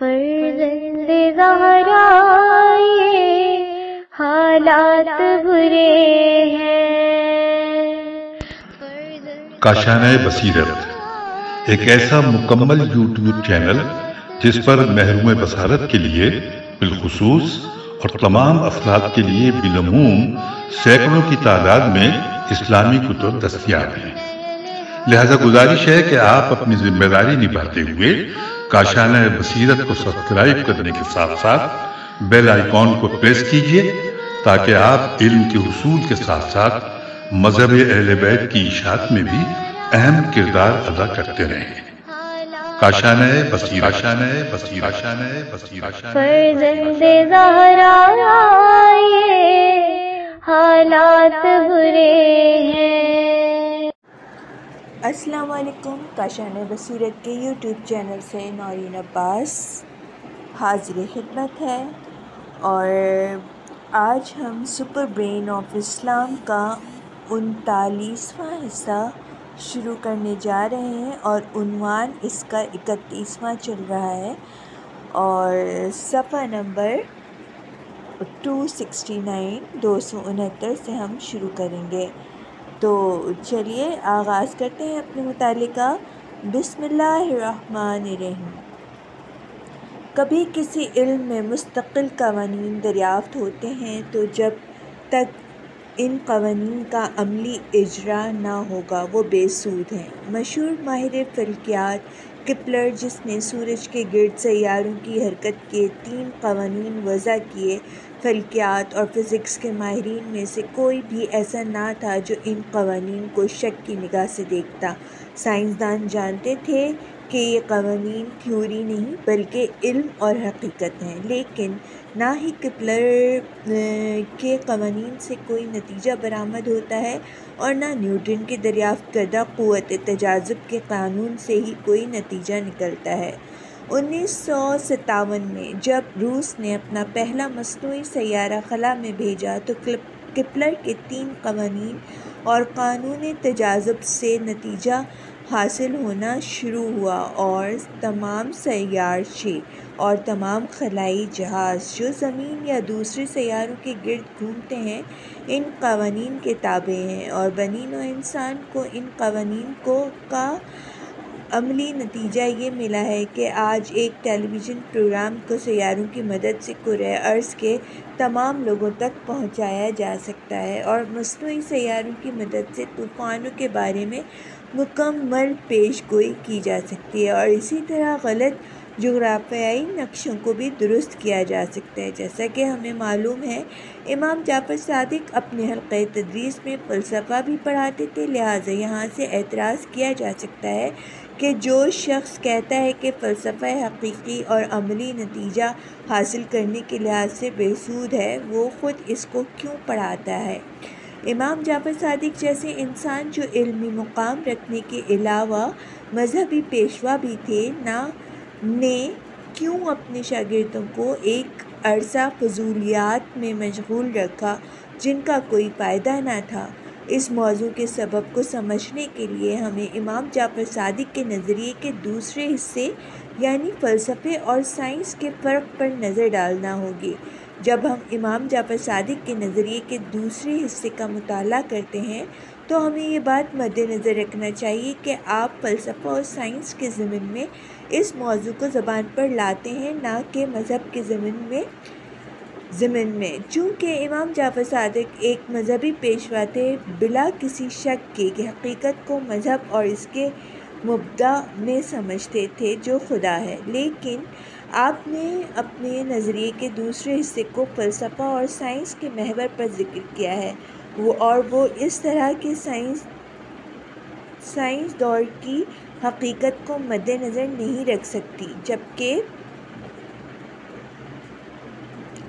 فرزند زہرا یہ حالات برے ہیں۔ کاشانہ بصیرت، ایک ایسا مکمل یوٹیوب چینل جس پر محروم بصارت کے لیے بالخصوص اور تمام افراد کے لیے بالعموم سینکڑوں کی تعداد میں اسلامی کتب دستیاب ہیں۔ لہذا گزارش ہے کہ آپ اپنی ذمہ داری نبھاتے ہوئے کاشانہ بصیرت کو سبسکرائب کرنے کے ساتھ ساتھ بیل آئیکن کو پریس کیجیے تاکہ آپ علم کے حصول کے ساتھ ساتھ مذہب اہل بیت کی اشاعت میں بھی اہم کردار ادا کرتے رہیں۔ کاشانہ بصیر کاشانہ فرزند زہرا یہ حالات برے ہیں۔ السلام علیکم، کاشان بصیرت کے یوٹیوب چینل سے نورین عباس حاضر خدمت ہے اور آج ہم سپر برین آف اسلام کا انتالیسواں حصہ شروع کرنے جا رہے ہیں اور عنوان اس کا اکتیسواں چل رہا ہے اور صفحہ نمبر ٹو سکسٹی نائن، دو سو انہتر سے ہم شروع کریں گے۔ تو چلیے، آغاز کرتے ہیں اپنے متعلقہ۔ بسم اللہ الرحمن الرحیم۔ کبھی کسی علم میں مستقل قوانین دریافت ہوتے ہیں تو جب تک ان قوانین کا عملی اجرا نہ ہوگا، وہ بے سود ہیں۔ مشہور ماہر فلکیات کپلر، جس نے سورج کے گرد سیاروں کی حرکت کے تین قوانین وضع کیے فلکیات اور فزکس کے ماہرین میں سے کوئی بھی ایسا نہ تھا جو ان قوانین کو شک کی نگاہ سے دیکھتا۔ سائنسدان جانتے تھے کہ یہ قوانین تھیوری نہیں بلکہ علم اور حقیقت ہیں، لیکن نہ ہی کپلر کے قوانین سے کوئی نتیجہ برآمد ہوتا ہے اور نہ نیوٹن کے دریافت کردہ قوت تجازب کے قانون سے ہی کوئی نتیجہ نکلتا ہے۔ انیس سو ستاون میں جب روس نے اپنا پہلا مصنوعی سیارہ خلا میں بھیجا تو کپلر کے تین قوانین اور قانون تجازب سے نتیجہ حاصل ہونا شروع ہوا اور تمام سیارچے اور تمام خلائی جہاز جو زمین یا دوسرے سیاروں کے گرد گھومتے ہیں، ان قوانین کے تابع ہیں اور بنی نو انسان کو ان قوانین کو کا عملی نتیجہ یہ ملا ہے کہ آج ایک ٹیلی ویژن پروگرام کو سیاروں کی مدد سے کرۂ ارض کے تمام لوگوں تک پہنچایا جا سکتا ہے اور مصنوعی سیاروں کی مدد سے طوفانوں کے بارے میں مکمل پیش گوئی کی جا سکتی ہے اور اسی طرح غلط جغرافیائی نقشوں کو بھی درست کیا جا سکتا ہے۔ جیسا کہ ہمیں معلوم ہے، امام جعفر صادق اپنے حلقۂ تدریس میں فلسفہ بھی پڑھاتے تھے، لہٰذا یہاں سے اعتراض کیا جا سکتا ہے کہ جو شخص کہتا ہے کہ فلسفہ حقیقی اور عملی نتیجہ حاصل کرنے کے لحاظ سے بے سود ہے، وہ خود اس کو کیوں پڑھاتا ہے؟ امام جعفر صادق جیسے انسان جو علمی مقام رکھنے کے علاوہ مذہبی پیشوا بھی تھے، نہ نے کیوں اپنے شاگردوں کو ایک عرصہ فضولیات میں مشغول رکھا جن کا کوئی فائدہ نہ تھا؟ اس موضوع کے سبب کو سمجھنے کے لیے ہمیں امام جعفر صادق کے نظریے کے دوسرے حصے یعنی فلسفے اور سائنس کے فرق پر نظر ڈالنا ہوگی۔ جب ہم امام جعفر صادق کے نظریے کے دوسرے حصے کا مطالعہ کرتے ہیں، تو ہمیں یہ بات مد نظر رکھنا چاہیے کہ آپ فلسفہ اور سائنس کے ضمن میں اس موضوع کو زبان پر لاتے ہیں، نہ کہ مذہب کے ضمن میں۔ ضمن میں۔ چونکہ امام جعفر صادق ایک مذہبی پیشوا تھے، بلا کسی شک کے کہ حقیقت کو مذہب اور اس کے مبدا میں سمجھتے تھے جو خدا ہے۔ لیکن آپ نے اپنے نظریے کے دوسرے حصے کو فلسفہ اور سائنس کے محور پر ذکر کیا ہے۔ وہ اور وہ اس طرح کے سائنس سائنس دور کی حقیقت کو مد نظر نہیں رکھ سکتی، جبکہ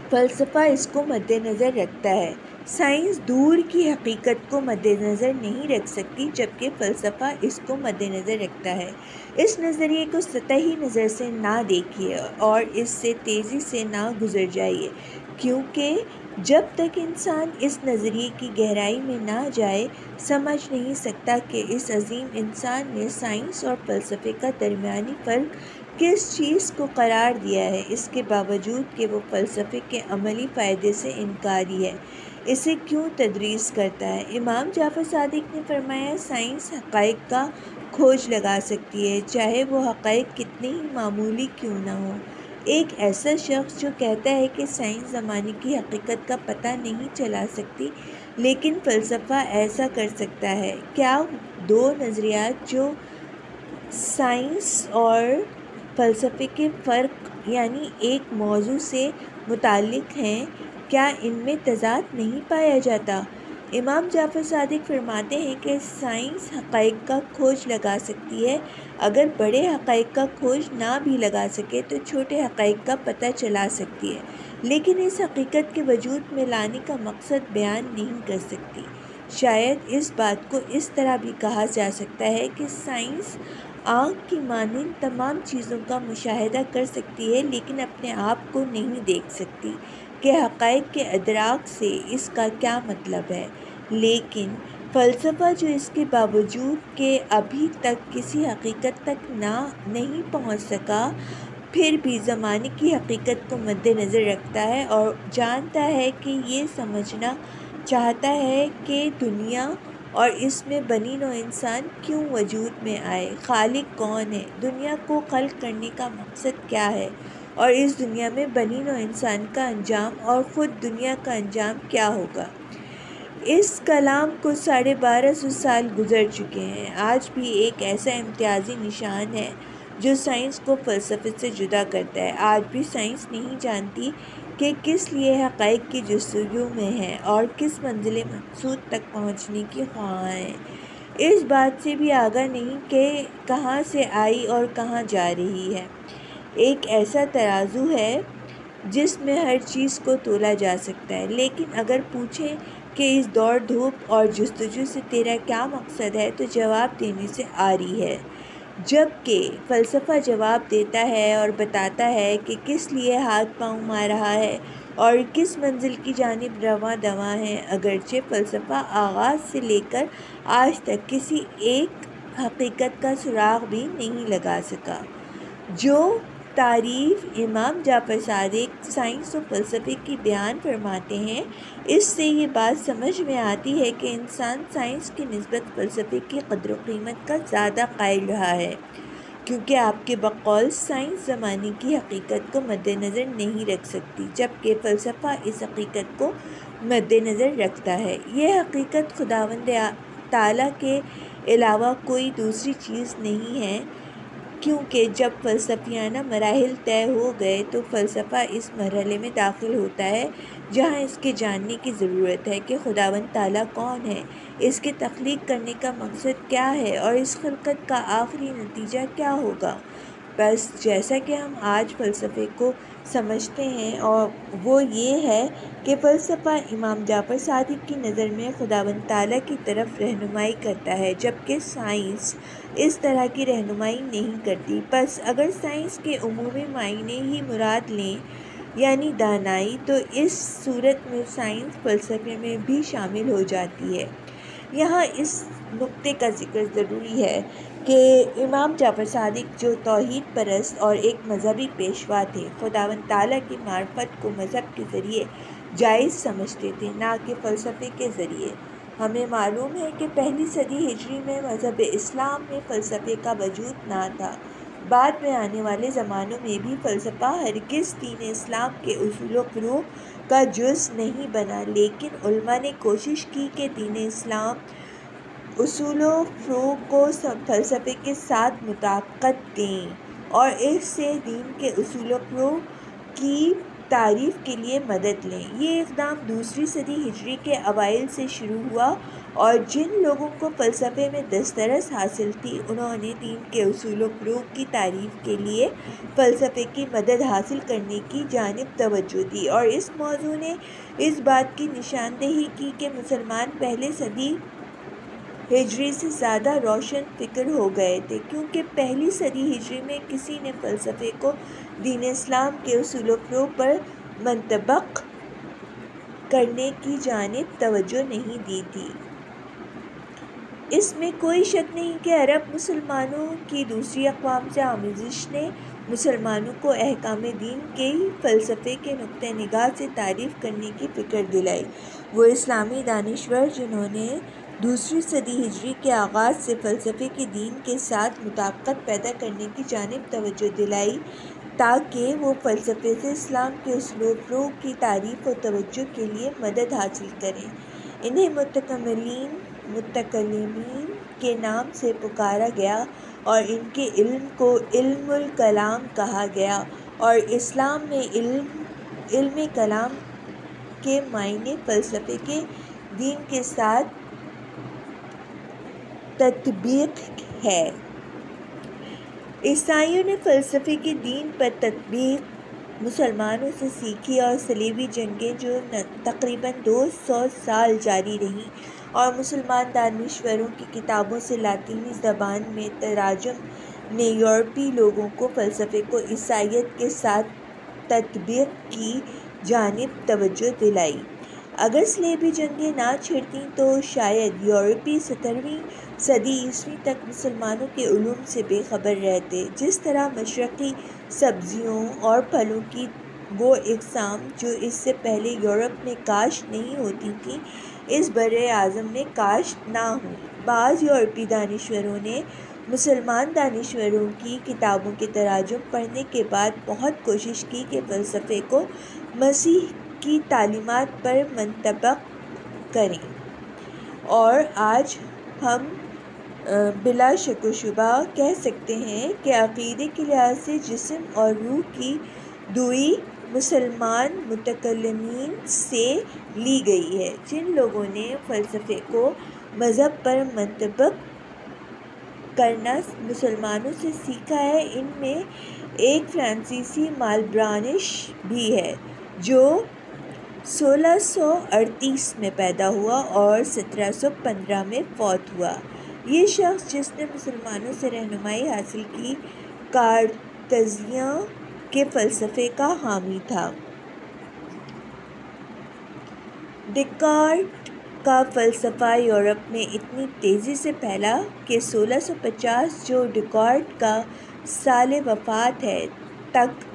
فلسفہ اس کو مد نظر رکھتا ہے۔ سائنس دور کی حقیقت کو مد نظر نہیں رکھ سکتی جبکہ فلسفہ اس کو مد نظر رکھتا ہے۔ اس نظریے کو سطحی نظر سے نہ دیکھیے اور اس سے تیزی سے نہ گزر جائیے، کیونکہ جب تک انسان اس نظریے کی گہرائی میں نہ جائے، سمجھ نہیں سکتا کہ اس عظیم انسان نے سائنس اور فلسفے کا درمیانی فرق کس چیز کو قرار دیا ہے؟ اس کے باوجود کہ وہ فلسفے کے عملی فائدے سے انکاری ہے۔ اسے کیوں تدریس کرتا ہے؟ امام جعفر صادق نے فرمایا، سائنس حقائق کا کھوج لگا سکتی ہے، چاہے وہ حقائق کتنے ہی معمولی کیوں نہ ہوں۔ ایک ایسا شخص جو کہتا ہے کہ سائنس زمانے کی حقیقت کا پتہ نہیں چلا سکتی، لیکن فلسفہ ایسا کر سکتا ہے۔ کیا دو نظریات جو سائنس اور فلسفے کے فرق یعنی ایک موضوع سے متعلق ہیں، کیا ان میں تضاد نہیں پایا جاتا؟ امام جعفر صادق فرماتے ہیں کہ سائنس حقائق کا کھوج لگا سکتی ہے۔ اگر بڑے حقائق کا کھوج نہ بھی لگا سکے تو چھوٹے حقائق کا پتہ چلا سکتی ہے۔ لیکن اس حقیقت کے وجود میں لانے کا مقصد بیان نہیں کر سکتی۔ شاید اس بات کو اس طرح بھی کہا جا سکتا ہے کہ سائنس آنکھ کی مانند تمام چیزوں کا مشاہدہ کر سکتی ہے، لیکن اپنے آپ کو نہیں دیکھ سکتی کہ حقائق کے ادراک سے اس کا کیا مطلب ہے۔ لیکن فلسفہ جو اس کے باوجود کہ ابھی تک کسی حقیقت تک نہ، نہیں پہنچ سکا، پھر بھی زمانے کی حقیقت کو مد نظر رکھتا ہے اور جانتا ہے کہ یہ سمجھنا چاہتا ہے کہ دنیا اور اس میں بنی نو انسان کیوں وجود میں آئے؟ خالق کون ہے؟ دنیا کو خلق کرنے کا مقصد کیا ہے؟ اور اس دنیا میں بنی نو انسان کا انجام اور خود دنیا کا انجام کیا ہوگا؟ اس کلام کو ساڑھے بارہ سو سال گزر چکے ہیں۔ آج بھی ایک ایسا امتیازی نشان ہے جو سائنس کو فلسفے سے جدا کرتا ہے۔ آج بھی سائنس نہیں جانتی کہ کس لیے حقائق کی جستجو میں ہے اور کس منزل مقصود تک پہنچنے کی خواہاں ہے۔ اس بات سے بھی آگاہ نہیں کہ کہاں سے آئی اور کہاں جا رہی ہے۔ ایک ایسا ترازو ہے جس میں ہر چیز کو تولا جا سکتا ہے، لیکن اگر پوچھیں کہ اس دوڑ دھوپ اور جستجو سے تیرا کیا مقصد ہے، تو جواب دینے سے آ رہی ہے۔ جبکہ فلسفہ جواب دیتا ہے اور بتاتا ہے کہ کس لیے ہاتھ پاؤں مار رہا ہے اور کس منزل کی جانب رواں دواں ہیں، اگرچہ فلسفہ آغاز سے لے کر آج تک کسی ایک حقیقت کا سراغ بھی نہیں لگا سکا۔ جو تعریف امام جعفر صادق سائنس و فلسفے کی بیان فرماتے ہیں۔ اس سے یہ بات سمجھ میں آتی ہے کہ انسان سائنس کی نسبت فلسفے کی قدر و قیمت کا زیادہ قائل رہا ہے، کیونکہ آپ کے بقول سائنس زمانے کی حقیقت کو مد نظر نہیں رکھ سکتی، جبکہ فلسفہ اس حقیقت کو مد نظر رکھتا ہے۔ یہ حقیقت خداوند تعالیٰ کے علاوہ کوئی دوسری چیز نہیں ہے۔ کیونکہ جب فلسفیانہ مراحل طے ہو گئے تو فلسفہ اس مرحلے میں داخل ہوتا ہے جہاں اس کے جاننے کی ضرورت ہے کہ خداوند تعالیٰ کون ہے، اس کے تخلیق کرنے کا مقصد کیا ہے اور اس خلقت کا آخری نتیجہ کیا ہوگا۔ بس جیسا کہ ہم آج فلسفے کو سمجھتے ہیں اور وہ یہ ہے کہ فلسفہ امام جعفر صادق کی نظر میں خداوند تعالیٰ کی طرف رہنمائی کرتا ہے، جبکہ سائنس اس طرح کی رہنمائی نہیں کرتی۔ بس اگر سائنس کے عمومی معنی ہی مراد لیں یعنی دانائی، تو اس صورت میں سائنس فلسفے میں بھی شامل ہو جاتی ہے۔ یہاں اس نقطے کا ذکر ضروری ہے کہ امام جعفر صادق جو توحید پرست اور ایک مذہبی پیشوا تھے خداون تعالیٰ کی معرفت کو مذہب کے ذریعے جائز سمجھتے تھے، نہ کہ فلسفے کے ذریعے۔ ہمیں معلوم ہے کہ پہلی صدی ہجری میں مذہب اسلام میں فلسفے کا وجود نہ تھا۔ بعد میں آنے والے زمانوں میں بھی فلسفہ ہرگز دین اسلام کے اصول و فروغ کا جز نہیں بنا، لیکن علماء نے کوشش کی کہ دین اسلام اصول و فروغ کو فلسفے کے ساتھ مطابقت دیں اور اس سے دین کے اصول و فروغ کی تعریف کے لیے مدد لیں۔ یہ اقدام دوسری صدی ہجری کے اوائل سے شروع ہوا اور جن لوگوں کو فلسفے میں دسترس حاصل تھی، انہوں نے دین کے اصول و فروغ کی تعریف کے لیے فلسفے کی مدد حاصل کرنے کی جانب توجہ دی اور اس موضوع نے اس بات کی نشاندہی کی کہ مسلمان پہلے صدی ہجری سے زیادہ روشن فکر ہو گئے تھے، کیونکہ پہلی صدی ہجری میں کسی نے فلسفے کو دین اسلام کے اصول و فروغ پر منطبق کرنے کی جانب توجہ نہیں دی تھی۔ اس میں کوئی شک نہیں کہ عرب مسلمانوں کی دوسری اقوام سے آمیزش نے مسلمانوں کو احکام دین کے فلسفے کے نقطۂ نگاہ سے تعریف کرنے کی فکر دلائی۔ وہ اسلامی دانشور جنہوں نے دوسری صدی ہجری کے آغاز سے فلسفے کے دین کے ساتھ مطابقت پیدا کرنے کی جانب توجہ دلائی تاکہ وہ فلسفے سے اسلام کے اسلوب رو کی تعریف و توجہ کے لیے مدد حاصل کریں۔ انہیں متکملین، متکلمین کے نام سے پکارا گیا اور ان کے علم کو علم الکلام کہا گیا اور اسلام میں علم علم کلام کے معنی فلسفے کے دین کے ساتھ تطبیق ہے۔ عیسائیوں نے فلسفے کے دین پر تطبیق، مسلمانوں سے سیکھی اور صلیبی جنگیں جو تقریباً دو سو سال جاری رہیں اور مسلمان دانشوروں کی کتابوں سے لاطینی زبان میں تراجم نے یورپی لوگوں کو فلسفے کو عیسائیت کے ساتھ تطبیق کی جانب توجہ دلائی۔ اگر صلیبی جنگیں نہ چھڑتیں تو شاید یورپی سترہویں صدی عیسوی تک مسلمانوں کے علوم سے بے خبر رہتے۔ جس طرح مشرقی سبزیوں اور پھلوں کی وہ اقسام جو اس سے پہلے یورپ میں کاشت نہیں ہوتی تھیں اس بر اعظم میں کاشت نہ ہوں۔ بعض یورپی دانشوروں نے مسلمان دانشوروں کی کتابوں کے تراجم پڑھنے کے بعد بہت کوشش کی کہ فلسفے کو مسیح کی تعلیمات پر منطبق کریں۔ اور آج ہم بلا شک و شبہ کہہ سکتے ہیں کہ عقیدے کے لحاظ سے جسم اور روح کی دوئی مسلمان متکلمین سے لی گئی ہے۔ جن لوگوں نے فلسفے کو مذہب پر منطبق کرنا مسلمانوں سے سیکھا ہے، ان میں ایک فرانسیسی مالبرانش بھی ہے جو سولہ سو اڑتیس میں پیدا ہوا اور سترہ سو پندرہ میں فوت ہوا۔ یہ شخص جس نے مسلمانوں سے رہنمائی حاصل کی کارتزیاں کے فلسفے کا حامی تھا۔ ڈیکارٹ کا فلسفہ یورپ میں اتنی تیزی سے پھیلا کہ سولہ سو پچاس جو ڈیکارٹ کا سال وفات ہے تک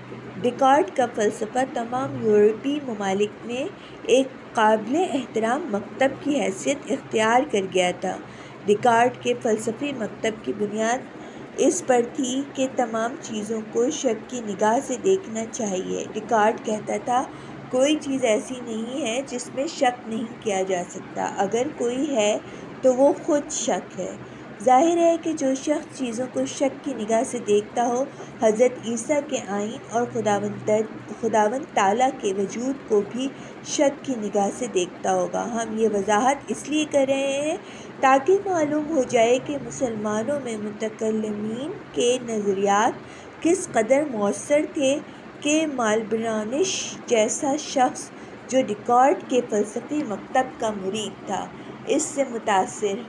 ڈیکارٹ کا فلسفہ تمام یورپی ممالک میں ایک قابل احترام مکتب کی حیثیت اختیار کر گیا تھا۔ ڈیکارٹ کے فلسفی مکتب کی بنیاد اس پر تھی کہ تمام چیزوں کو شک کی نگاہ سے دیکھنا چاہیے۔ ڈیکارٹ کہتا تھا، کوئی چیز ایسی نہیں ہے جس میں شک نہیں کیا جا سکتا۔ اگر کوئی ہے تو وہ خود شک ہے۔ ظاہر ہے کہ جو شخص چیزوں کو شک کی نگاہ سے دیکھتا ہو، حضرت عیسیٰ کے آئین اور خداوند خداوند تعالیٰ کے وجود کو بھی شک کی نگاہ سے دیکھتا ہوگا۔ ہم یہ وضاحت اس لیے کر رہے ہیں تاکہ معلوم ہو جائے کہ مسلمانوں میں متکلمین کے نظریات کس قدر مؤثر تھے کہ مالبرانش جیسا شخص جو ڈیکارٹ کے فلسفی مکتب کا مرید تھا، اس سے متاثر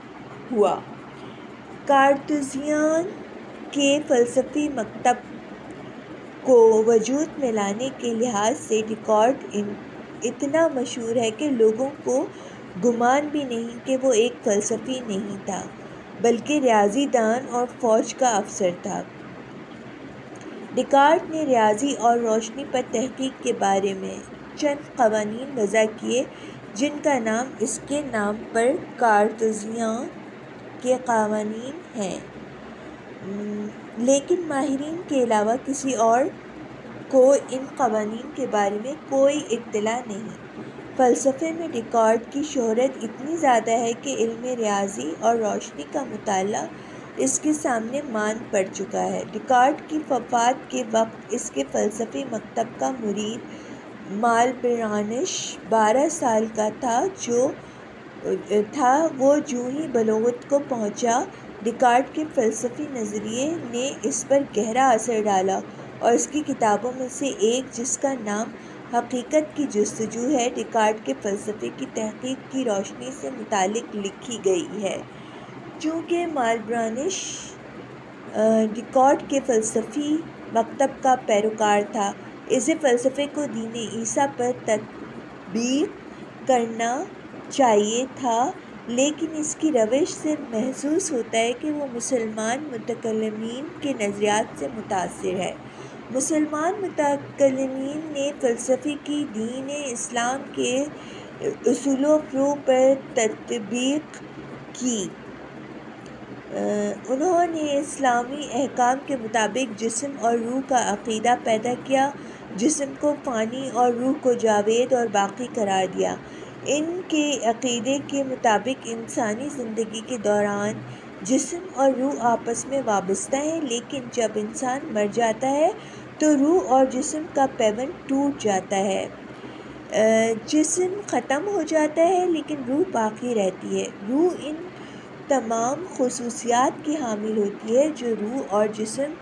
ہوا۔ کارتوزیان کے فلسفی مکتب کو وجود میں لانے کے لحاظ سے ڈیکارٹ اتنا مشہور ہے کہ لوگوں کو گمان بھی نہیں کہ وہ ایک فلسفی نہیں تھا، بلکہ ریاضی دان اور فوج کا افسر تھا۔ ڈیکارٹ نے ریاضی اور روشنی پر تحقیق کے بارے میں چند قوانین وضع کیے، جن کا نام اس کے نام پر کارتزیاں کے قوانین ہیں۔ لیکن ماہرین کے علاوہ کسی اور کو ان قوانین کے بارے میں کوئی اطلاع نہیں۔ فلسفے میں ڈیکارٹ کی شہرت اتنی زیادہ ہے کہ علم ریاضی اور روشنی کا مطالعہ اس کے سامنے مان پڑ چکا ہے۔ ڈیکارٹ کی وفات کے وقت اس کے فلسفی مکتب کا مرید مال برانش بارہ سال کا تھا جو تھا، وہ جو ہی بلوغت کو پہنچا ڈیکارٹ کے فلسفی نظریے نے اس پر گہرا اثر ڈالا اور اس کی کتابوں میں سے ایک، جس کا نام حقیقت کی جستجو ہے ڈیکارٹ کے فلسفے کی تحقیق کی روشنی سے متعلق لکھی گئی ہے۔ چونکہ مالبرانش ڈیکارٹ کے فلسفی مکتب کا پیروکار تھا، اسے فلسفے کو دین عیسیٰ پر تطبیق کرنا چاہیے تھا، لیکن اس کی روش سے محسوس ہوتا ہے کہ وہ مسلمان متکلمین کے نظریات سے متاثر ہے۔ مسلمان متکلمین نے فلسفے کی دین اسلام کے اصول و فروع پر تطبیق کی۔ انہوں نے اسلامی احکام کے مطابق جسم اور روح کا عقیدہ پیدا کیا، جسم کو فانی اور روح کو جاوید اور باقی قرار دیا۔ ان کے عقیدے کے مطابق انسانی زندگی کے دوران جسم اور روح آپس میں وابستہ ہیں، لیکن جب انسان مر جاتا ہے تو روح اور جسم کا پیوند ٹوٹ جاتا ہے۔ جسم ختم ہو جاتا ہے، لیکن روح باقی رہتی ہے۔ روح ان تمام خصوصیات کی حامل ہوتی ہے جو روح اور جسم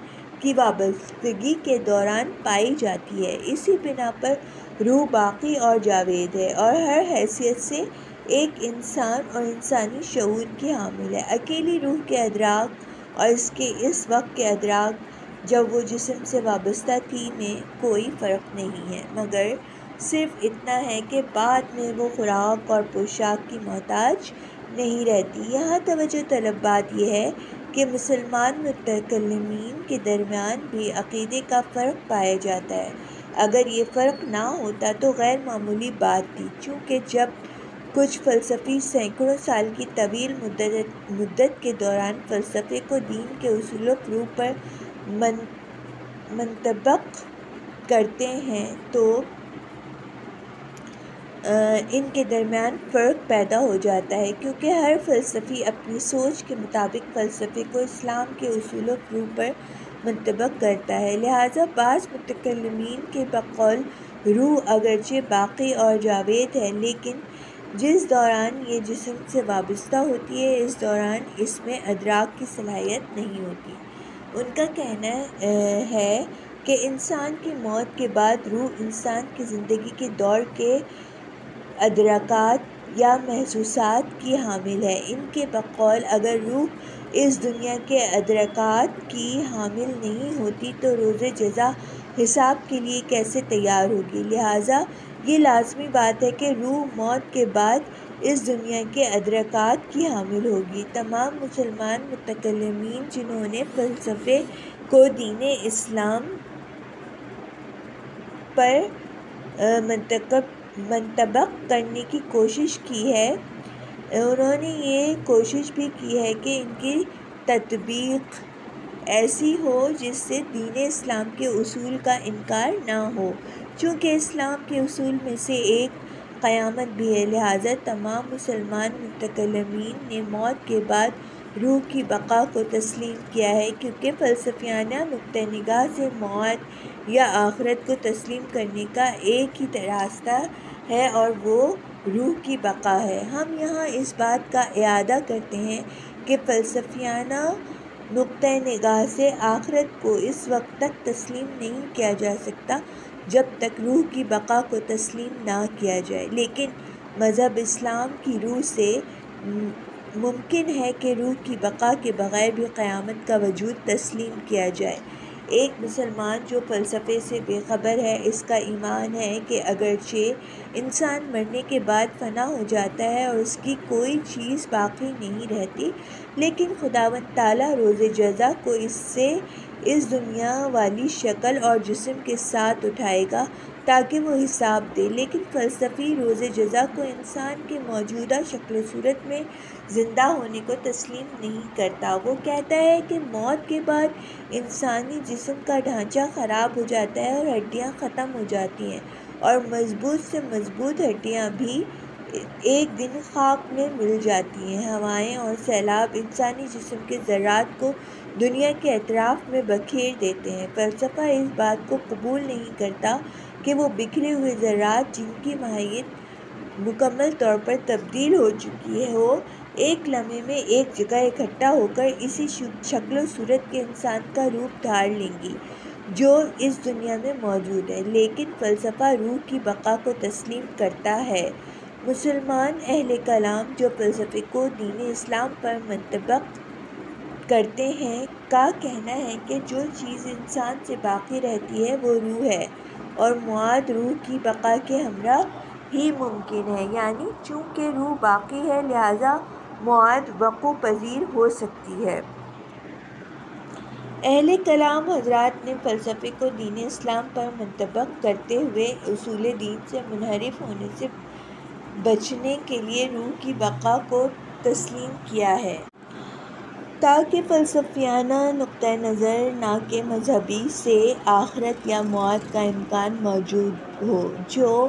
کی وابستگی کے دوران پائی جاتی ہے۔ اسی بنا پر روح باقی اور جاوید ہے اور ہر حیثیت سے ایک انسان اور انسانی شعور کی حامل ہے۔ اکیلی روح کے ادراک اور اس کے اس وقت کے ادراک جب وہ جسم سے وابستہ تھی میں کوئی فرق نہیں ہے۔ مگر صرف اتنا ہے کہ بعد میں وہ خوراک اور پوشاک کی محتاج نہیں رہتی۔ یہاں توجہ طلب بات یہ ہے کہ مسلمان متکلمین کے درمیان بھی عقیدے کا فرق پایا جاتا ہے۔ اگر یہ فرق نہ ہوتا تو غیر معمولی بات تھی۔ چونکہ جب کچھ فلسفی سینکڑوں سال کی طویل مدت مدت کے دوران فلسفے کو دین کے اصول و فروع پر من، منطبق کرتے ہیں تو ان کے درمیان فرق پیدا ہو جاتا ہے۔ کیونکہ ہر فلسفی اپنی سوچ کے مطابق فلسفے کو اسلام کے اصول و فروع پر منطبق کرتا ہے۔ لہٰذا بعض متکلمین کے بقول روح اگرچہ باقی اور جاوید ہے، لیکن جس دوران یہ جسم سے وابستہ ہوتی ہے، اس دوران اس میں ادراک کی صلاحیت نہیں ہوتی۔ ان کا کہنا ہے کہ انسان کی موت کے بعد روح انسان کی زندگی کے دور کے ادراکات یا محسوسات کی حامل ہے۔ ان کے بقول اگر روح اس دنیا کے ادراکات کی حامل نہیں ہوتی تو روز جزا حساب کے لیے کیسے تیار ہوگی؟ لہٰذا یہ لازمی بات ہے کہ روح موت کے بعد اس دنیا کے ادراکات کی حامل ہوگی۔ تمام مسلمان متکلمین جنہوں نے فلسفے کو دین اسلام پر منتخب، منطبق کرنے کی کوشش کی ہے انہوں نے یہ کوشش بھی کی ہے کہ ان کی تطبیق ایسی ہو جس سے دین اسلام کے اصول کا انکار نہ ہو۔ چونکہ اسلام کے اصول میں سے ایک قیامت بھی ہے، لہٰذا تمام مسلمان متکلمین نے موت کے بعد روح کی بقا کو تسلیم کیا ہے، کیونکہ فلسفیانہ نقطۂ نگاہ سے موت یا آخرت کو تسلیم کرنے کا ایک ہی راستہ ہے اور وہ روح کی بقا ہے۔ ہم یہاں اس بات کا اعادہ کرتے ہیں کہ فلسفیانہ نقطۂ نگاہ سے آخرت کو اس وقت تک تسلیم نہیں کیا جا سکتا جب تک روح کی بقا کو تسلیم نہ کیا جائے۔ لیکن مذہب اسلام کی روح سے ممکن ہے کہ روح کی بقا کے بغیر بھی قیامت کا وجود تسلیم کیا جائے۔ ایک مسلمان جو فلسفے سے بے خبر ہے، اس کا ایمان ہے کہ اگرچہ انسان مرنے کے بعد فنا ہو جاتا ہے اور اس کی کوئی چیز باقی نہیں رہتی، لیکن خداون تعالیٰ روز جزا کو اس سے، اس دنیا والی شکل اور جسم کے ساتھ اٹھائے گا تاکہ وہ حساب دے۔ لیکن فلسفی روز جزا کو انسان کے موجودہ شکل و صورت میں زندہ ہونے کو تسلیم نہیں کرتا۔ وہ کہتا ہے کہ موت کے بعد انسانی جسم کا ڈھانچہ خراب ہو جاتا ہے اور ہڈیاں ختم ہو جاتی ہیں اور مضبوط سے مضبوط ہڈیاں بھی ایک دن خاک میں مل جاتی ہیں۔ ہوائیں اور سیلاب انسانی جسم کے ذرات کو دنیا کے اطراف میں بکھیر دیتے ہیں۔ فلسفہ اس بات کو قبول نہیں کرتا کہ وہ بکھرے ہوئے ذرات جن کی ماہیت مکمل طور پر تبدیل ہو چکی ہے وہ ایک لمحے میں ایک جگہ اکٹھا ہو کر اسی شکل و صورت کے انسان کا روپ دھار لیں گی، جو اس دنیا میں موجود ہے۔ لیکن فلسفہ روح کی بقا کو تسلیم کرتا ہے۔ مسلمان اہل کلام جو فلسفے کو دین اسلام پر منطبق کرتے ہیں، کا کہنا ہے کہ جو چیز انسان سے باقی رہتی ہے وہ روح ہے، اور معاد روح کی بقا کے ہمراہ ہی ممکن ہے۔ یعنی چونکہ روح باقی ہے، لہٰذا معاد وقوع پذیر ہو سکتی ہے۔ اہل کلام حضرات نے فلسفے کو دین اسلام پر منطبق کرتے ہوئے اصول دین سے منحرف ہونے سے بچنے کے لیے روح کی بقا کو تسلیم کیا ہے۔ تاکہ فلسفیانہ نقطہ نظر نہ کہ مذہبی سے آخرت یا موت کا امکان موجود ہو، جو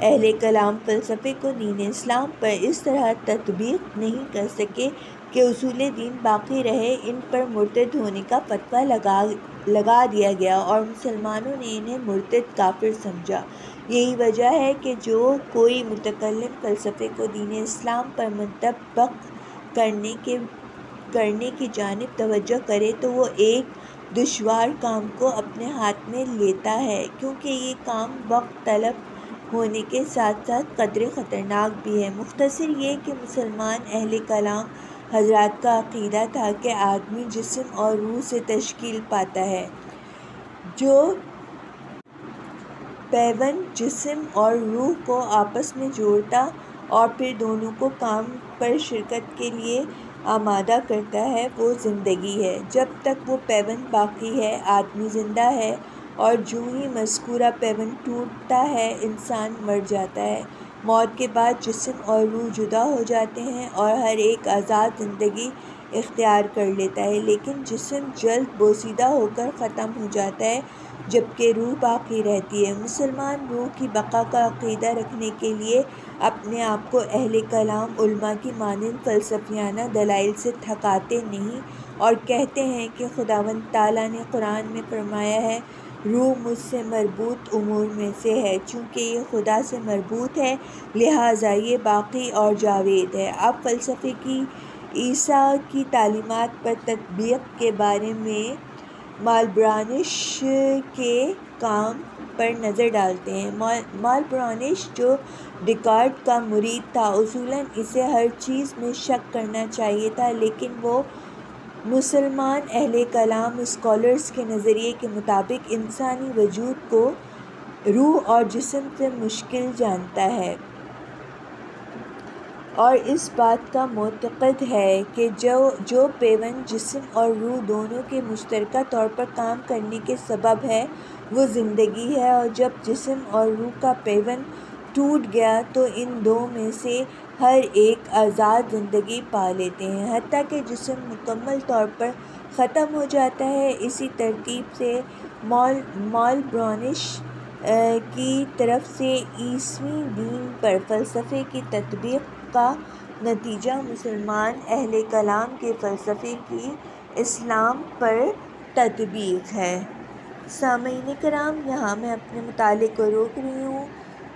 اہل کلام فلسفے کو دین اسلام پر اس طرح تطبیق نہیں کر سکے کہ اصول دین باقی رہے، ان پر مرتد ہونے کا فتویٰ لگا لگا دیا گیا اور مسلمانوں نے انہیں مرتد کافر سمجھا۔ یہی وجہ ہے کہ جو کوئی متکلم فلسفے کو دین اسلام پر منطبق کرنے کے، کرنے کی جانب توجہ کرے تو وہ ایک دشوار کام کو اپنے ہاتھ میں لیتا ہے، کیونکہ یہ کام وقت، طلب ہونے کے ساتھ ساتھ قدرے خطرناک بھی ہے۔ مختصر یہ کہ مسلمان اہل کلام حضرات کا عقیدہ تھا کہ آدمی جسم اور روح سے تشکیل پاتا ہے، جو پیوند جسم اور روح کو آپس میں جوڑتا اور پھر دونوں کو کام پر شرکت کے لیے آمادہ کرتا ہے، وہ زندگی ہے۔ جب تک وہ پیوند باقی ہے، آدمی زندہ ہے اور جو ہی مذکورہ پیوند ٹوٹتا ہے، انسان مر جاتا ہے۔ موت کے بعد جسم اور روح جدا ہو جاتے ہیں اور ہر ایک آزاد زندگی اختیار کر لیتا ہے۔ لیکن جسم جلد بوسیدہ ہو کر ختم ہو جاتا ہے، جبکہ روح باقی رہتی ہے۔ مسلمان روح کی بقا کا عقیدہ رکھنے کے لیے اپنے آپ کو اہل کلام، علماء کی مانند فلسفیانہ دلائل سے تھکاتے نہیں اور کہتے ہیں کہ خداوند تعالیٰ نے قرآن میں فرمایا ہے روح مجھ سے مربوط امور میں سے ہے، چونکہ یہ خدا سے مربوط ہے، لہٰذا یہ باقی اور جاوید ہے۔ اب فلسفے کی عیسیٰ کی تعلیمات پر تطبیق کے بارے میں مالبرانش کے کام پر نظر ڈالتے ہیں۔ مالبرانش جو ڈیکارٹ کا مرید تھا، اصولاً اسے ہر چیز میں شک کرنا چاہیے تھا، لیکن وہ مسلمان اہل کلام اسکالرس کے نظریے کے مطابق انسانی وجود کو روح اور جسم سے مشکل جانتا ہے۔ اور اس بات کا معتقد ہے کہ جو جو پیوند جسم اور روح دونوں کے مشترکہ طور پر کام کرنے کے سبب ہے، وہ زندگی ہے اور جب جسم اور روح کا پیوند ٹوٹ گیا تو ان دو میں سے ہر ایک آزاد زندگی پا لیتے ہیں، حتیٰ کہ جسم مکمل طور پر ختم ہو جاتا ہے۔ اسی ترتیب سے مال مال برانش کی طرف سے عیسوی دین پر فلسفے کی تطبیق کا نتیجہ مسلمان اہل کلام کے فلسفے کی اسلام پر تطبیق ہے۔ سامعین کرام، یہاں میں اپنے مطالعے کو روک رہی ہوں۔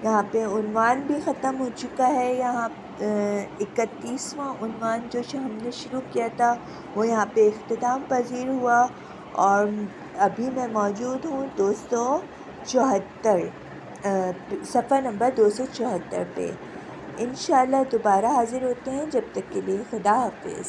یہاں پہ عنوان بھی ختم ہو چکا ہے۔ یہاں اکتیسواں عنوان جو ہم نے شروع کیا تھا، وہ یہاں پہ اختتام پذیر ہوا اور ابھی میں موجود ہوں دو سو چوہتر صفحہ نمبر دو سو چوہتر پہ۔ انشاءاللہ دوبارہ حاضر ہوتے ہیں، جب تک کے لیے خدا حافظ۔